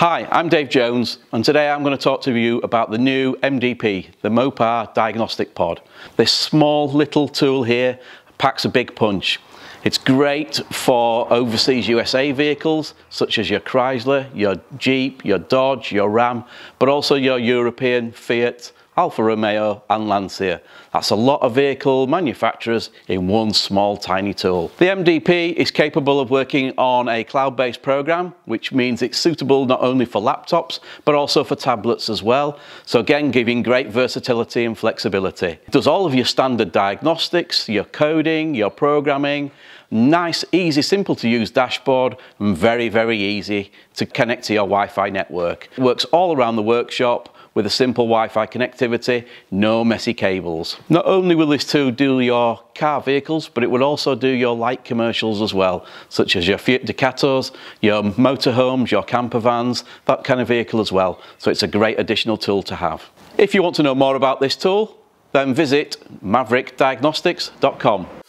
Hi, I'm Dave Jones and today I'm going to talk to you about the new MDP, the Mopar Diagnostic Pod. This small little tool here packs a big punch. It's great for overseas USA vehicles such as your Chrysler, your Jeep, your Dodge, your Ram, but also your European Fiat, Alfa Romeo and Lancia. That's a lot of vehicle manufacturers in one small tiny tool. The MDP is capable of working on a cloud-based program, which means it's suitable not only for laptops, but also for tablets as well. So again, giving great versatility and flexibility. It does all of your standard diagnostics, your coding, your programming, nice, easy, simple to use dashboard and very, very easy to connect to your Wi-Fi network. It works all around the workshop with a simple Wi-Fi connectivity, no messy cables. Not only will this tool do your car vehicles, but it will also do your light commercials as well, such as your Fiat Ducatos, your motorhomes, your camper vans, that kind of vehicle as well. So it's a great additional tool to have. If you want to know more about this tool, then visit maverickdiagnostics.com.